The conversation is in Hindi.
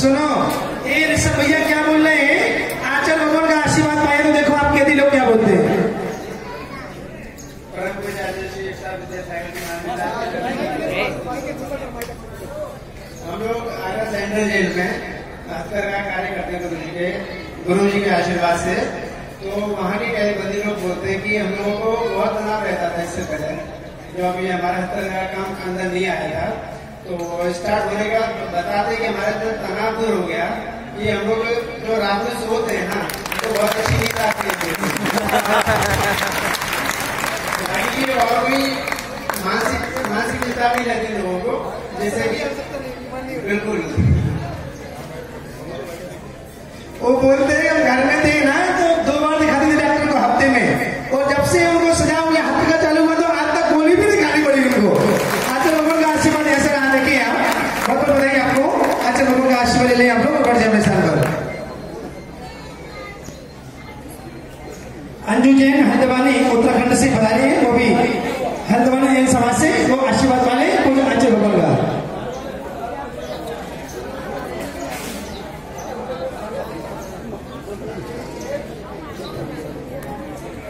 सुनो ये ऋषभ भैया, क्या बोल रहे हैं? आचल भगवान का आशीर्वाद पाए तो देखो आप दिल लोग क्या बोलते हैं। हम लोग आगरा सेंट्रल जेल में हत्या का कार्य करते हैं गुरु जी के गुरु जी के आशीर्वाद से। तो वहाँ के कई बंदी लोग बोलते हैं कि हम लोगों को बहुत तनाव रहता था इससे पहले। जो अभी हमारा का काम अंदर नहीं आया था। तो स्टार्ट होने का बताते कि हमारे अंदर तनाव दूर हो गया। कि हम लोग जो रात में सोते हैं ना तो बहुत अच्छी नींद आती है। और भी मानसिक मानसिक चिंता भी रहती है लोगों को, जैसे कि बिल्कुल। वो बोलते हैं घर में थे ना तो दो बार दिखा दी डॉक्टर को हफ़्ते में। और जब से उनको सजा हो गया हफ़्ते का चालू हुआ तो आज तक गोली भी दिखानी पड़ी उनको। अच्छा लोगों का आशीर्वाद ऐसे रहा देखिए आप? बहुत बताएँगे आपको। अच्छा लोगों का आशीर्वाद ले आप लोग बढ़ जाए साल पर। अंजू जैन हैदराबादी उत्तराखंड से बधाई है, वो भी।